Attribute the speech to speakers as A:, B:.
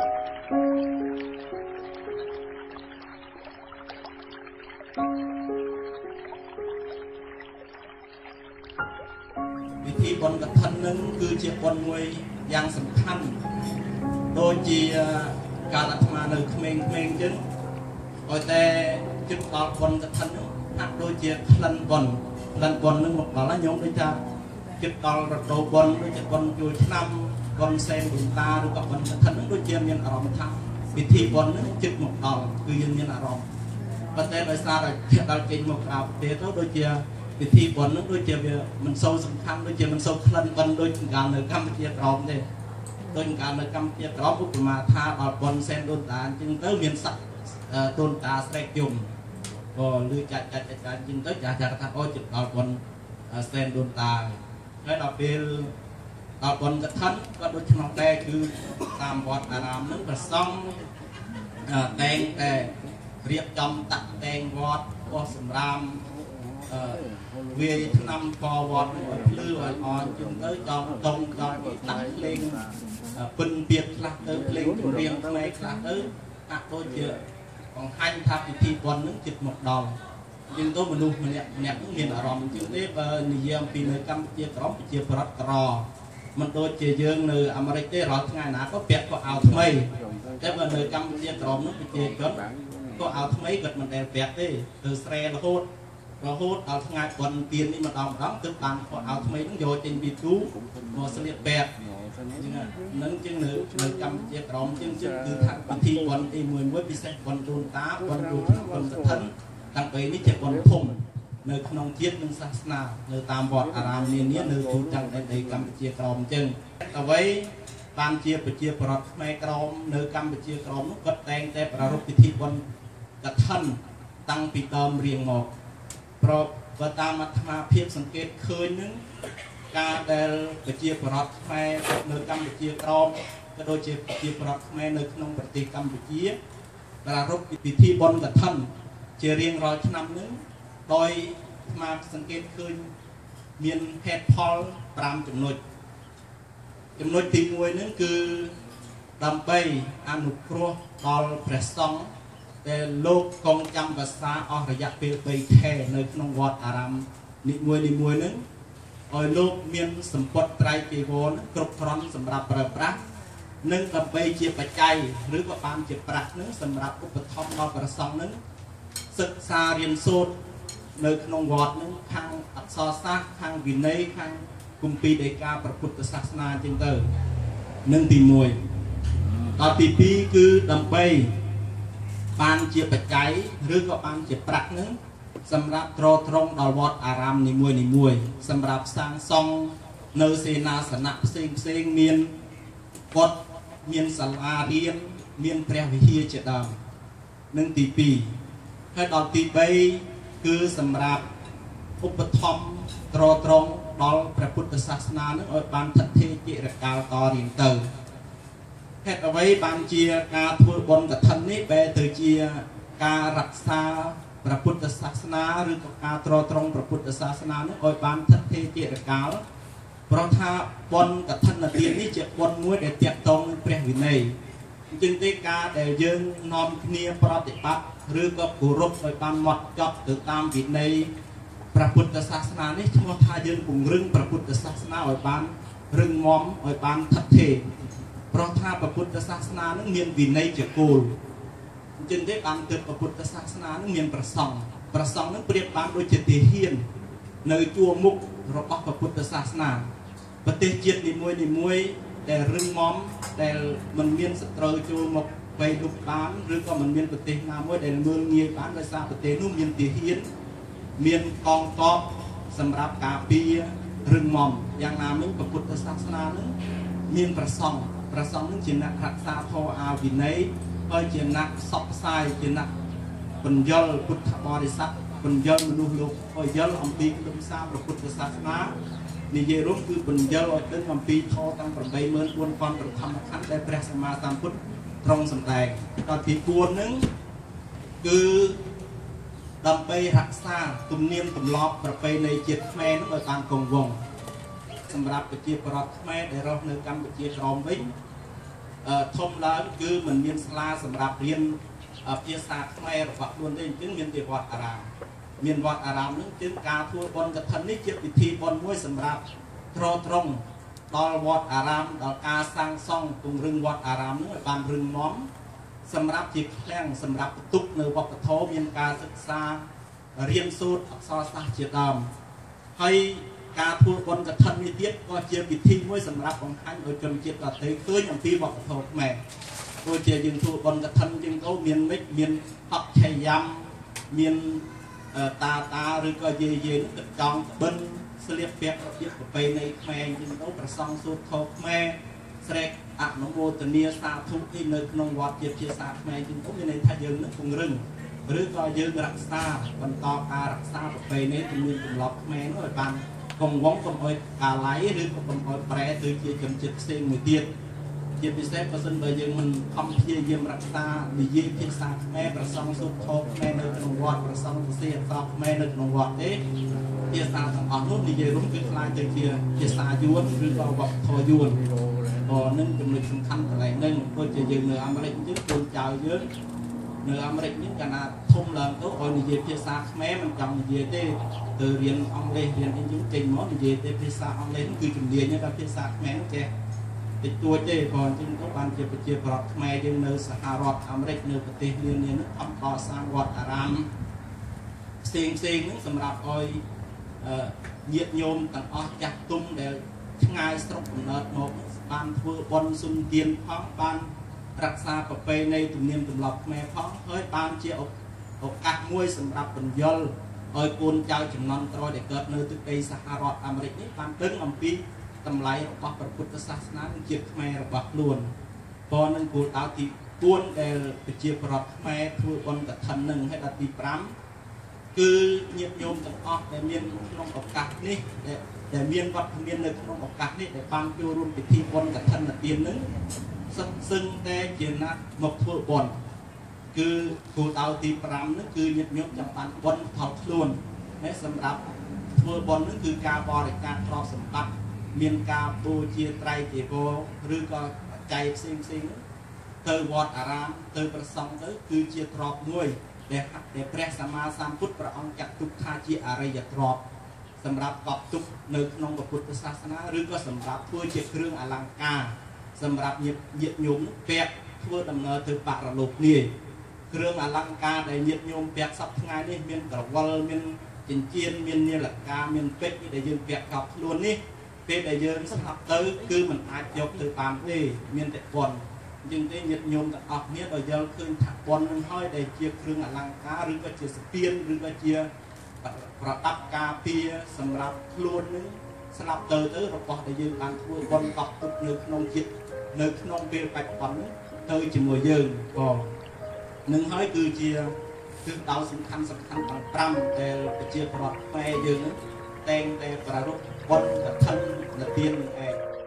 A: ពិធីបុណ្យកឋិននឹងគឺជាបុណ្យមួយយ៉ាងសំខាន់ដូចជាកាលអាត្មានៅក្មេងៗអញ្ចឹងឲ្យតែជិតដល់បុណ្យកឋិននោះហាក់ដូចជាក្លិនបុណ្យក្លិនបុណ្យនឹងមកដល់ហើយញោមដូចថាជិតដល់រដូវបុណ្យដូចជាបុណ្យចូលឆ្នាំ បុណ្យសែនបុណ្យតាឬក៏បុណ្យកឋិននឹងដូចជាមានអារម្មណ៍ថាពិធីបុណ្យនឹងជិតមកដល់គឺយើងមានអារម្មណ៍ប៉ុន្តែដោយសារតែធាក់ដល់ចេញមកក្រៅប្រទេសទៅដូចជាពិធីបុណ្យនឹងដូចជាវាមិនសូវសំខាន់ដូចជាមិនសូវក្លិនបុណ្យដូចកាលនៅកម្ពុជាក្រមទេដូចកាលនៅកម្ពុជាក្រមឧបមាថាដល់បុណ្យសែនដូនតាអញ្ចឹងទៅមានស័ក្តិដូនតាស្រែកយំក៏លឺចាច់ចាច់ចាច់អញ្ចឹងទៅចាស់ចាស់ថាអូចិត្តដល់បុណ្យសែនដូនតាហើយដល់ពេល ដល់បុណ្យកឋិនក៏ដូចក្នុងដែរគឺតាមវត្តអារាមនឹងប្រសង់តែងតែរៀបចំតាក់តែងវត្តបោះសម្រាមអឺវាយឆ្នាំកវត្តនឹងឲ្យភ្លឺឲ្យអន់ជុំទៅដល់តុងដល់ដាក់ភ្លេងពិនពៀតខ្លះទៅភ្លេងចម្រៀងថ្មីខ្លះទៅហាក់ដូចជាបង្ហាញថាពិធីបុណ្យនឹងជិតមកដល់ជាងទៅមនុស្សម្នាក់ម្នាក់មានអារម្មណ៍ជាងទេបើនិយាយអំពីនៅកម្ពុជាក្រមប្រជាប្រដ្ឋក្រ មិនដូចជាយើងនៅអាមេរិកទេរាល់ថ្ងៃណាក៏ពាក់ក៏អាវថ្មីតែបើនៅកម្ពុជាក្រមនោះប្រជាជនក៏អាវថ្មីគាត់មិនដែលពាក់ទេទៅស្រែរហូតរហូតដល់ថ្ងៃបុណ្យទាននេះម្ដងម្ដងទើបបានខោអាវថ្មីនឹងយកចេញពីទូមកស្លៀកពាក់នឹងជាងនៅនៅកម្ពុជាក្រមជាងជាគឺថាពិធីបុណ្យទីមួយមួយពិសេសបុណ្យដូនតាបុណ្យដូនបុណ្យកឋិនតាំងពីនេះជាបុណ្យធំ នៅក្នុងជាតិនិងសាសនានៅតាមវត្តអារាមនានានៅទូទាំងដីកម្ពុជាក្រមអញ្ចឹងអ្វីបានជាប្រជាប្រដ្ឋខ្មែរក្រមនៅកម្ពុជាក្រមនោះគាត់តែងតែប្រារព្ធពិធីបុណ្យកឋិនតាំងពីដើមរៀងមកប្របើតាមអាត្មាភាពសង្កេតឃើញនឹងការដែលប្រជាប្រដ្ឋខ្មែរនៅកម្ពុជាក្រមក៏ដូចជាប្រជាប្រដ្ឋខ្មែរនៅក្នុងប្រទេសកម្ពុជាប្រារព្ធពិធីបុណ្យកឋិនជារៀងរាល់ឆ្នាំនឹង ដោយអាត្មាសង្កេតឃើញមានហេតុផល5ចំណុចចំណុចទី1ហ្នឹងគឺដើម្បីអនុគ្រោះដល់ព្រះសង្ឃដែលលោកកងចាំភាសាអស់រយៈពេល3ខែនៅក្នុងវត្តអារាមនីមួយនីមួយហ្នឹងឲ្យលោកមានសម្ពត់ត្រៃជីវរគ្រប់គ្រាន់សម្រាប់ប្រើប្រាស់និងដើម្បីជាបច្ច័យឬក៏បានជាប្រាក់នឹងសម្រាប់ឧបត្ថម្ភដល់ប្រសង់នឹងសិក្សារៀនសូត្រ នៅក្នុងវត្តនឹងខាងអក្សរសាស្ត្រខាងវិន័យខាងគម្ពីរដីកាព្រះពុទ្ធសាសនាអញ្ចឹងទៅនឹងទី1ដល់ទី2គឺដើម្បីបានជាបច្ច័យឬក៏បានជាប្រាក់នឹងសម្រាប់ត្រត្រង់ដល់វត្តអារាមនីមួយនីមួយ សម្រាប់សាងសង់នៅសេនាសនៈផ្សេងផ្សេងមានវត្តមានសាលារៀនមានព្រះវិហារជាដើមនឹងទី2ហើយដល់ទី3 គឺសម្រាប់ឧបត្ថម្ភត្រត្រង់ដល់ព្រះពុទ្ធសាសនានឹងឲ្យបានថិតថេរជារកាលតរៀងទៅហេតុអ្វីបានជាការធ្វើបុណ្យកឋិននេះបែរទៅជាការរក្សាព្រះពុទ្ធសាសនាឬក៏ការត្រត្រង់ព្រះពុទ្ធសាសនានោះឲ្យបានថិតថេរជារកាលព្រោះថាបុណ្យកឋិនទាននេះជាបុណ្យមួយដែលតាក់ទងនឹងព្រះវិន័យ អញ្ចឹងទេការដែលយើងនាំគ្នាប្រតិបត្តិឬក៏គោរពឲ្យបានម៉ត់ចត់ទៅតាមវិន័យព្រះពុទ្ធសាសនានេះឈ្មោះថាយើងពង្រឹងព្រះពុទ្ធសាសនាឲ្យបានរឹងមាំឲ្យបានថិតថេរព្រោះថាព្រះពុទ្ធសាសនានឹងមានវិន័យជាគោលអញ្ចឹងទេបានទើបព្រះពុទ្ធសាសនានឹងមានប្រសង់ប្រសង់នឹងប្រៀបបានដូចជាទាហាននៅជួរមុខរបស់ព្រះពុទ្ធសាសនាប្រទេសជាតិនីមួយនីមួយ ដែលរឹងមាំដែលមិនមានសត្រូវចូលមកវៃលុបបានឬក៏មិនមានប្រទេសណាមួយដែលមើលងាយបានដោយសារប្រទេសនោះមានទាហានមានកងទ័ពសម្រាប់ការពាររឹងមាំយ៉ាងណាមិញពុទ្ធសាសនានឹងមានប្រសង់ប្រសង់នឹងជាអ្នករក្សាធម៌អាវិន័យហើយជាអ្នកសពផ្សាយជាអ្នកបញ្យលពុទ្ធបរិស័ទបញ្យលមនុស្សលោកឲ្យយល់អំពីខ្លឹមសារព្រះពុទ្ធសាសនា និយាយរួមគឺបញ្យលឲ្យដឹងអំពីធម៌ទាំង84000ប្រធមខណ្ឌដែលព្រះសម្មាសម្ពុទ្ធទ្រង់សម្ដែងដល់ទី4ហ្នឹងគឺដើម្បីរក្សាទំនៀមទម្លាប់ប្រពៃណីជាតិខ្មែរនឹងឲ្យបានគង់វង្សសម្រាប់ប្រជាប្រដ្ឋខ្មែរដែលរស់នៅកម្ពុជាក្រោមវិញគអឺធំឡើងគឺมันមានស្លាសម្រាប់រៀនភាសាខ្មែររបស់ខ្លួនទេអញ្ចឹងមានទីវត្តអារាម មានវត្តអារាមនឹងគឺការធ្វើបុណ្យកឋិននេះជាពិធីបុណ្យមួយសម្រាប់ត្រត្រង់ដល់វត្តអារាមដល់ការសាងសង់ពង្រឹងវត្តអារាមនោះឲ្យបានរឹងមាំសម្រាប់ជាឃ្លាំងសម្រាប់បន្ទុកនៅវប្បធម៌មានការសិក្សារៀនសូត្រអក្សរសាស្ត្រជាដើមហើយការធ្វើបុណ្យកឋិននេះទៀតក៏ជាពិធីមួយសម្រាប់បង្ហាញឲ្យជនជាតិដទៃឃើញអំពីវប្បធម៌ខ្មែរដូចជាយើងធ្វើបុណ្យកឋិនជាងទៅមានមិចមានអបឆយាមមាន តាតាឬក៏យាយយាយនឹងទឹកចង់បិណ្ឌស្លៀកពាក់របៀបប្រពៃណីខ្មែរជាងទៅប្រសង់សូត្រខោខ្មែរស្រែកអនុមោទនាសាធុទីនៅក្នុងវត្តជាភាសាខ្មែរជាងទៅមានន័យថាយើងនឹងពង្រឹងឬក៏យើងរក្សាបន្តការរក្សាប្រពៃណីទំនៀមទម្លាប់ខ្មែរនោះឲ្យបានកងវងកុំឲ្យកាឡៃឬក៏កុំឲ្យប្រែទៅជាជនជាតិផ្សេងមួយទៀត ជាពិសេសបើសិនបើយើងមិនខំព្យាយាមរក្សានិយាយភាសាខ្មែរប្រសងសុខធម៌ខ្មែរនៅក្នុងវត្តប្រសងសរសេរអក្សរខ្មែរនៅក្នុងវត្តទេភាសាទាំងអស់នោះនិយាយរួមគឺខ្លាចទៅជាភាសាយួនឬក៏វប្បធម៌យួនក៏នឹងចំណុចសំខាន់កន្លែងហ្នឹងដូចជាយើងនៅអាមេរិកអញ្ចឹងកូនចៅយើងនៅអាមេរិកនេះកាលណាធំឡើងទៅឲ្យនិយាយភាសាខ្មែរមិនចង់និយាយទេទៅរៀនអង់គ្លេសរៀនអីយើងចេញមកនិយាយទេភាសាអង់គ្លេសគឺជំនាញតែភាសាខ្មែរនោះចេះ តិចតួចទេព្រោះអញ្ចឹងទៅបានជាប្រជាប្រដ្ឋខ្មែរយើងនៅសហរដ្ឋអាមេរិកនៅប្រទេសនានានោះអត់កសាងវត្តអារាមផ្សេងផ្សេងហ្នឹងសម្រាប់ឲ្យញាតិញោមទាំងអស់ចាស់ទុំដែលឆ្ងាយស្រុកកំណើតមកបានធ្វើបន់សុំទានផងបានរក្សាប្រពៃណីទំនៀមទម្លាប់ខ្មែរផងហើយបានជាឱកាសមួយសម្រាប់បញ្យលឲ្យកូនចៅចំនួនក្រោយដែលកើតនៅទឹកដីសហរដ្ឋអាមេរិកនេះបានដឹងអំពី តម្លៃរបស់ព្រះពុទ្ធសាសនានិងជាតិខ្មែររបស់ខ្លួនប៉ុននឹងគោលដៅទី4ដែលប្រជាប្រដ្ឋខ្មែរធ្វើបុណ្យកឋិននឹងហើយដល់ទី5គឺញាតិញោមទាំងអស់ដែលមានក្នុងឱកាសនេះដែលមានវត្តមាននៅក្នុងឱកាសនេះដែលបានចូលរួមពិធីបុណ្យកឋិនទាននឹងសឹងសឹងតែជាណាត់មកធ្វើបុណ្យគឺគោលដៅទី5នោះគឺញាតិញោមចាំបានបុណ្យផលខ្លួនហើយសម្រាប់ធ្វើបុណ្យនោះគឺការបរិការទ្រព្យសម្បត្តិ មានការបូជាត្រៃជីវរឬក៏បច្ច័យផ្សេងផ្សេងទៅវត្តអារាមទៅប្រសង់ទៅគឺជាទ្រព្យមួយដែលដែលព្រះសម្មាសម្ពុទ្ធព្រះអង្គចាត់ទុកថាជាអរិយទ្រព្យសម្រាប់កប់ទុកនៅក្នុងពុទ្ធសាសនាឬក៏សម្រាប់ធ្វើជាគ្រឿងអលង្ការសម្រាប់ញាតិញាតិញោមពាក់ធ្វើដំណើរទៅបរលោកនេះគ្រឿងអលង្ការដែលញាតិញោមពាក់សពថ្ងៃនេះមានក្រវិលមានចិញ្ចៀនមាននាឡិកាមានពេជ្រដែលយើងពាក់កប់ខ្លួននេះ ពេលដែលយើងស្លាប់ទៅគឺมันអាចយកទៅបានទេមានតែប៉ុនអញ្ចឹងទេញាតិញោមទាំងអស់គ្នាដល់យល់ឃើញថាប៉ុននឹងហើយដែលជាគ្រឿងអលង្ការឬក៏ជាស្ពានឬក៏ជាប្រដាប់ការពារសម្រាប់ខ្លួននឹងស្លាប់ទៅទៅរបស់ដែលយើងបានធ្វើប៉ុនកប់ទុកនៅក្នុងជាតិនៅក្នុងពេលបច្ចុប្បន្នទៅជាមួយយើងក៏នឹងហើយគឺជាទិសដៅសំខាន់សំខាន់ទាំង5ដែលប្រជាប្រដ្ឋខ្មែរយើងតែងតែប្រារព្ធបុណ្យកឋិន និទានឯង